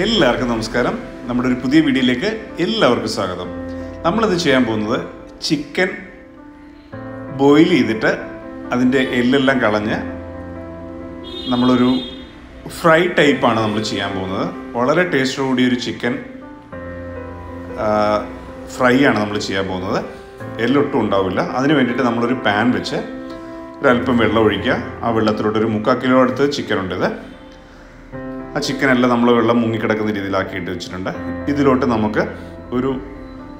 എല്ലാവർക്കും നമസ്കാരം. നമ്മുടെ ഒരു പുതിയ വീഡിയോയിലേക്ക് എല്ലാവർക്കും സ്വാഗതം. നമ്മളിത് ചെയ്യാൻ പോകുന്നത് ചിക്കൻ ബോയിൽ ചെയ്തിട്ട് അതിന്റെ എല്ലെല്ലാം കളഞ്ഞ് നമ്മളൊരു ഫ്രൈ ടൈപ്പാണ് നമ്മൾ ചെയ്യാൻ പോകുന്നത്. വളരെ ടേസ്റ്റോടുകൂടി ഒരു ചിക്കൻ ഫ്രൈ ആണ് നമ്മൾ ചെയ്യാൻ പോകുന്നത്. എല്ലൊട്ടും ഉണ്ടാവില്ല. അതിന് വേണ്ടിയിട്ട് നമ്മളൊരു പാൻ വെച്ച് ഒരല്പം വെള്ളം ഒഴിക്കുക. ആ വെള്ളത്തിലോട്ട് ഒരു മുക്കാൽ കിലോ അടുത്ത് ചിക്കൻ ഉണ്ട് ഇത്. ആ ചിക്കനെല്ലാം നമ്മൾ വെള്ളം മുങ്ങിക്കിടക്കുന്ന രീതിയിലാക്കിയിട്ട് വെച്ചിട്ടുണ്ട്. ഇതിലോട്ട് നമുക്ക് ഒരു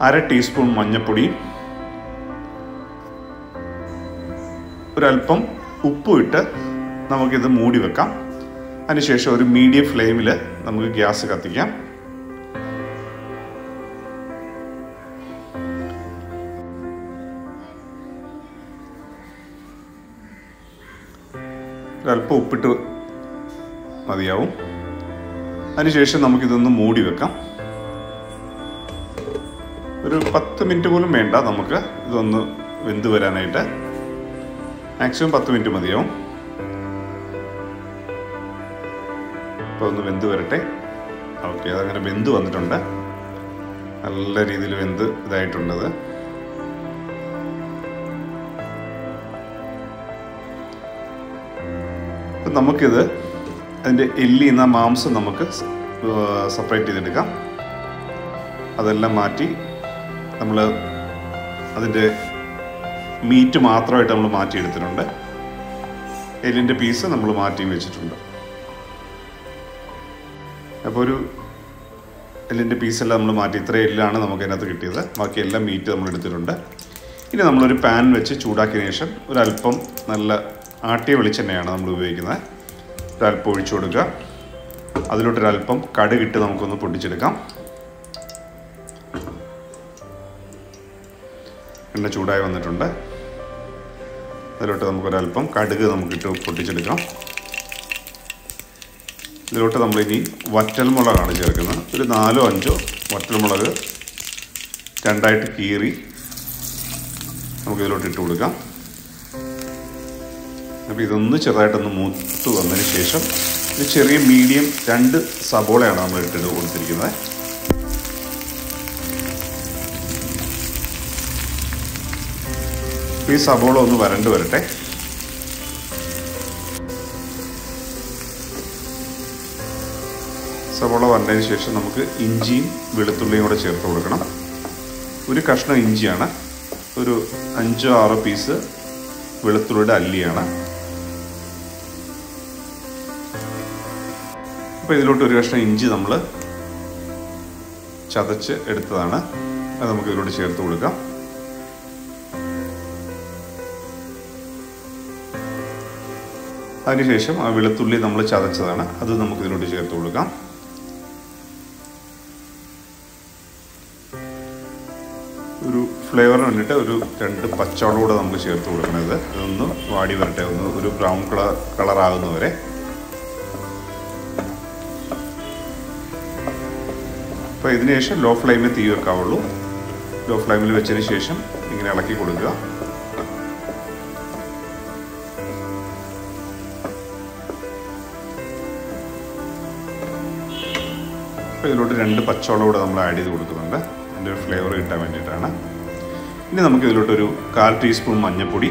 അര ടീസ്പൂൺ മഞ്ഞൾപ്പൊടിയും ഒരല്പം ഉപ്പും ഇട്ട് നമുക്കിത് മൂടി വെക്കാം. അതിനുശേഷം ഒരു മീഡിയം ഫ്ലെയിമിൽ നമുക്ക് ഗ്യാസ് കത്തിക്കാം. ഒരല്പം ഉപ്പിട്ട് മതിയാവും. അതിനുശേഷം നമുക്കിതൊന്ന് മൂടി വെക്കാം. ഒരു പത്ത് മിനിറ്റ് പോലും വേണ്ട നമുക്ക് ഇതൊന്ന് വെന്ത് വരാനായിട്ട്. മാക്സിമം പത്ത് മിനിറ്റ് മതിയാവും. അപ്പോൾ ഒന്ന് വെന്ത് വരട്ടെ. ഓക്കെ അതങ്ങനെ വെന്ത് വന്നിട്ടുണ്ട്. നല്ല രീതിയിൽ വെന്ത് ഇതായിട്ടുണ്ടത് നമുക്കിത് അതിന്റെ എല്ലി എന്ന മാംസം നമുക്ക് സെപ്പറേറ്റ് ചെയ്തെടുക്കാം. അതെല്ലാം മാറ്റി നമ്മൾ അതിന്റെ മീറ്റ് മാത്രമായിട്ട് നമ്മൾ മാറ്റിയെടുത്തിട്ടുണ്ട്. എല്ലിന്റെ പീസ് നമ്മൾ മാറ്റി വെച്ചിട്ടുണ്ട്. അപ്പോൾ ഒരു എല്ലിന്റെ പീസെല്ലാം നമ്മൾ മാറ്റി ഇത്ര എല്ലാണ് നമുക്ക് അതിനകത്ത് കിട്ടിയത്. ബാക്കി എല്ലാം മീറ്റ് നമ്മൾ എടുത്തിട്ടുണ്ട്. ഇനി നമ്മളൊരു പാൻ വെച്ച് ചൂടാക്കിയതിന് ശേഷം ഒരല്പം നല്ല ആട്ടിയ വെളിച്ചെണ്ണയാണ് നമ്മൾ ഉപയോഗിക്കുന്നത്. ഒരല്പം ഒഴിച്ചു കൊടുക്കുക. അതിലോട്ടൊരല്പം കടുകിട്ട് നമുക്കൊന്ന് പൊട്ടിച്ചെടുക്കാം. എണ്ണ ചൂടായി വന്നിട്ടുണ്ട്. അതിലോട്ട് നമുക്കൊരല്പം കടുക് നമുക്കിട്ട് പൊട്ടിച്ചെടുക്കാം. ഇതിലോട്ട് നമ്മളിനി വറ്റൽമുളകാണ് ചേർക്കുന്നത്. ഒരു നാലോ അഞ്ചോ വറ്റൽമുളക് രണ്ടായിട്ട് കീറി നമുക്കിതിലോട്ട് ഇട്ട് കൊടുക്കാം. അപ്പോൾ ഇതൊന്ന് ചെറുതായിട്ടൊന്ന് മൂത്ത് വന്നതിന് ശേഷം ഒരു ചെറിയ മീഡിയം രണ്ട് സബോളയാണ് നമ്മൾ ഇട്ടിട്ട് കൊടുത്തിരിക്കുന്നത്. ഈ സബോള ഒന്ന് വരണ്ട് വരട്ടെ. സവോള വന്നതിന് ശേഷം നമുക്ക് ഇഞ്ചിയും വെളുത്തുള്ളിയും കൂടെ ചേർത്ത് കൊടുക്കണം. ഒരു കഷ്ണം ഇഞ്ചിയാണ്. ഒരു അഞ്ചോ ആറോ പീസ് വെളുത്തുള്ളിയുടെ അല്ലിയാണ്. അപ്പോൾ ഇതിലോട്ട് ഒരു കഷ്ണം ഇഞ്ചി നമ്മൾ ചതച്ച് എടുത്തതാണ്. അത് നമുക്ക് ഇതിലോട്ട് ചേർത്ത് കൊടുക്കാം. അതിനുശേഷം ആ വെളുത്തുള്ളി നമ്മൾ ചതച്ചതാണ്. അത് നമുക്ക് ഇതിലോട്ട് ചേർത്ത് കൊടുക്കാം. ഒരു ഫ്ലേവറിന് വേണ്ടിയിട്ട് ഒരു രണ്ട് പച്ചവളം കൂടെ നമുക്ക് ചേർത്ത് കൊടുക്കണത് ഇതൊന്ന് വാടി വരട്ടെ. ഒന്ന് ഒരു ബ്രൗൺ കളർ കളറാകുന്നവരെ അപ്പോൾ ഇതിന് ശേഷം ലോ ഫ്ലെയിമിൽ തീ വെക്കാവുള്ളൂ. ലോ ഫ്ലെയിമിൽ വെച്ചതിന് ശേഷം ഇങ്ങനെ ഇളക്കി കൊടുക്കുക. അപ്പോൾ ഇതിലോട്ട് രണ്ട് പച്ചവളം കൂടെ നമ്മൾ ആഡ് ചെയ്ത് കൊടുക്കുന്നുണ്ട്. അതിന്റെ ഒരു ഫ്ലേവർ കിട്ടാൻ വേണ്ടിയിട്ടാണ്. ഇനി നമുക്ക് ഇതിലോട്ടൊരു കാൽ ടീസ്പൂൺ മഞ്ഞൾപ്പൊടി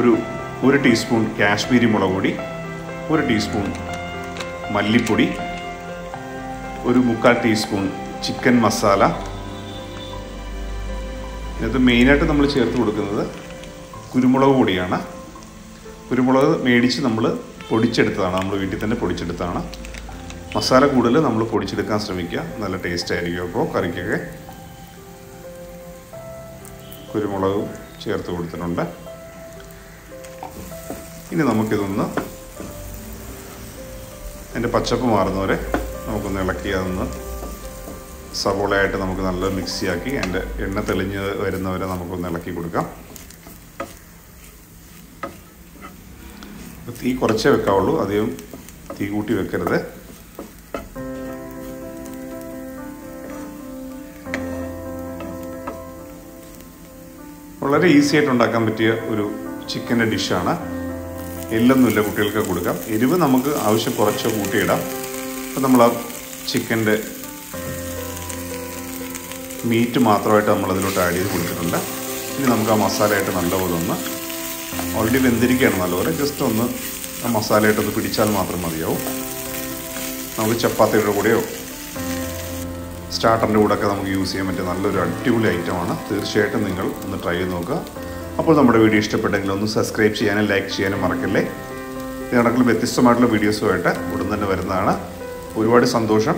ഒരു ഒരു ടീസ്പൂൺ കാശ്മീരി മുളക് പൊടി ഒരു ടീസ്പൂൺ മല്ലിപ്പൊടി ഒരു മുക്കാൽ ടീസ്പൂൺ ചിക്കൻ മസാല ഇതിനകത്ത് മെയിനായിട്ട് നമ്മൾ ചേർത്ത് കൊടുക്കുന്നത് കുരുമുളക് പൊടിയാണ്. കുരുമുളക് മേടിച്ച് നമ്മൾ പൊടിച്ചെടുത്തതാണ്. നമ്മൾ വീട്ടിൽ തന്നെ പൊടിച്ചെടുത്തതാണ്. മസാല കൂടുതൽ നമ്മൾ പൊടിച്ചെടുക്കാൻ ശ്രമിക്കുക. നല്ല ടേസ്റ്റ് ആയിരിക്കും അപ്പോൾ കറിക്കൊക്കെ. കുരുമുളകും ചേർത്ത് കൊടുത്തിട്ടുണ്ട്. ഇനി നമുക്കിതൊന്ന് അതിന്റെ പച്ചപ്പ് മാറുന്നവരെ നമുക്കൊന്ന് ഇളക്കി അതൊന്ന് സവോളയായിട്ട് നമുക്ക് നല്ല മിക്സിയാക്കി അതിന്റെ എണ്ണ തെളിഞ്ഞ് വരുന്നവരെ നമുക്കൊന്ന് ഇളക്കി കൊടുക്കാം. തീ കുറച്ചേ വെക്കാവുള്ളൂ അധികം തീ കൂട്ടി വെക്കരുത്. വളരെ ഈസി ആയിട്ട് ഉണ്ടാക്കാൻ പറ്റിയ ഒരു ചിക്കന്റെ ഡിഷാണ്. എല്ലൊന്നുമില്ല കുട്ടികൾക്ക് കൊടുക്കാം. എരിവ് നമുക്ക് ആവശ്യം കുറച്ച് കൂട്ടിയിടാം. അപ്പം നമ്മൾ ആ ചിക്കന്റെ മീറ്റ് മാത്രമായിട്ട് നമ്മൾ അതിലോട്ട് ആഡ് ചെയ്ത് കൊടുത്തിട്ടുണ്ട്. ഇനി നമുക്ക് ആ മസാലയായിട്ട് നല്ലപോലെ ഒന്ന് ഓൾറെഡി വെന്തിരിക്കുകയാണ് നല്ലപോലെ. ജസ്റ്റ് ഒന്ന് ആ മസാലയായിട്ടൊന്ന് പിടിച്ചാൽ മാത്രം മതിയാവും. നമുക്ക് ചപ്പാത്തിയുടെ കൂടെയോ സ്റ്റാർട്ടറിന്റെ കൂടെ ഒക്കെ നമുക്ക് യൂസ് ചെയ്യാൻ പറ്റിയ നല്ലൊരു അടിപൊളി ഐറ്റമാണ് തീർച്ചയായിട്ടും നിങ്ങൾ ഒന്ന് ട്രൈ ചെയ്ത് നോക്കുക. അപ്പോൾ നമ്മുടെ വീഡിയോ ഇഷ്ടപ്പെട്ടെങ്കിൽ ഒന്ന് സബ്സ്ക്രൈബ് ചെയ്യാനും ലൈക്ക് ചെയ്യാനും മറക്കല്ലേ. ഇത് കണക്കിൽ വ്യത്യസ്തമായിട്ടുള്ള വീഡിയോസുമായിട്ട് ഉടൻ തന്നെ വരുന്നതാണ്. ഒരുപാട് സന്തോഷം.